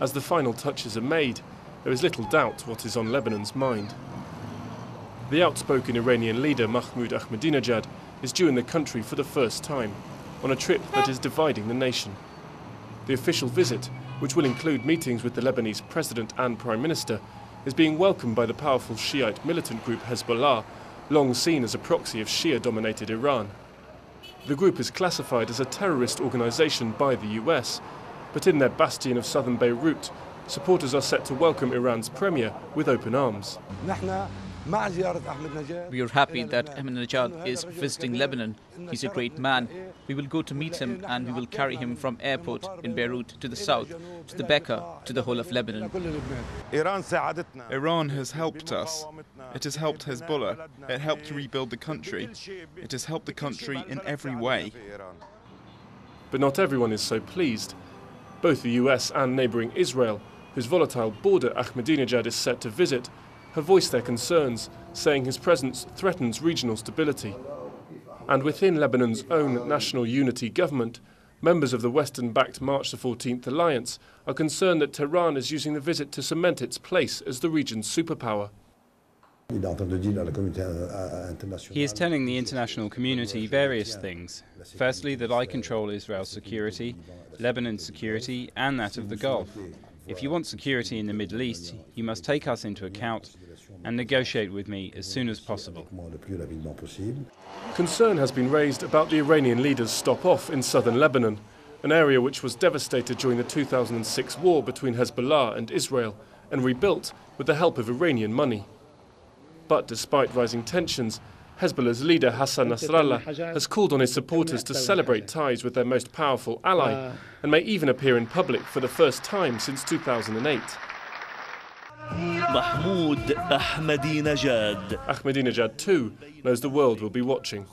As the final touches are made, there is little doubt what is on Lebanon's mind. The outspoken Iranian leader Mahmoud Ahmadinejad is due in the country for the first time, on a trip that is dividing the nation. The official visit, which will include meetings with the Lebanese president and prime minister, is being welcomed by the powerful Shiite militant group Hezbollah, long seen as a proxy of Shia dominated Iran. The group is classified as a terrorist organization by the US, but in their bastion of southern Beirut, supporters are set to welcome Iran's premier with open arms. We are happy that Ahmadinejad is visiting Lebanon. He's a great man. We will go to meet him and we will carry him from airport in Beirut to the south, to the Bekaa, to the whole of Lebanon. Iran has helped us. It has helped Hezbollah. It helped rebuild the country. It has helped the country in every way. But not everyone is so pleased. Both the US and neighbouring Israel, whose volatile border Ahmadinejad is set to visit, have voiced their concerns, saying his presence threatens regional stability. And within Lebanon's own National Unity government, members of the Western backed March the 14th alliance are concerned that Tehran is using the visit to cement its place as the region's superpower. He is telling the international community various things. Firstly, that I control Israel's security, Lebanon's security, and that of the Gulf. If you want security in the Middle East, you must take us into account and negotiate with me as soon as possible. Concern has been raised about the Iranian leader's stop off in southern Lebanon, an area which was devastated during the 2006 war between Hezbollah and Israel and rebuilt with the help of Iranian money. But despite rising tensions, Hezbollah's leader Hassan Nasrallah has called on his supporters to celebrate ties with their most powerful ally and may even appear in public for the first time since 2008. Mahmoud Ahmadinejad. Ahmadinejad too knows the world will be watching.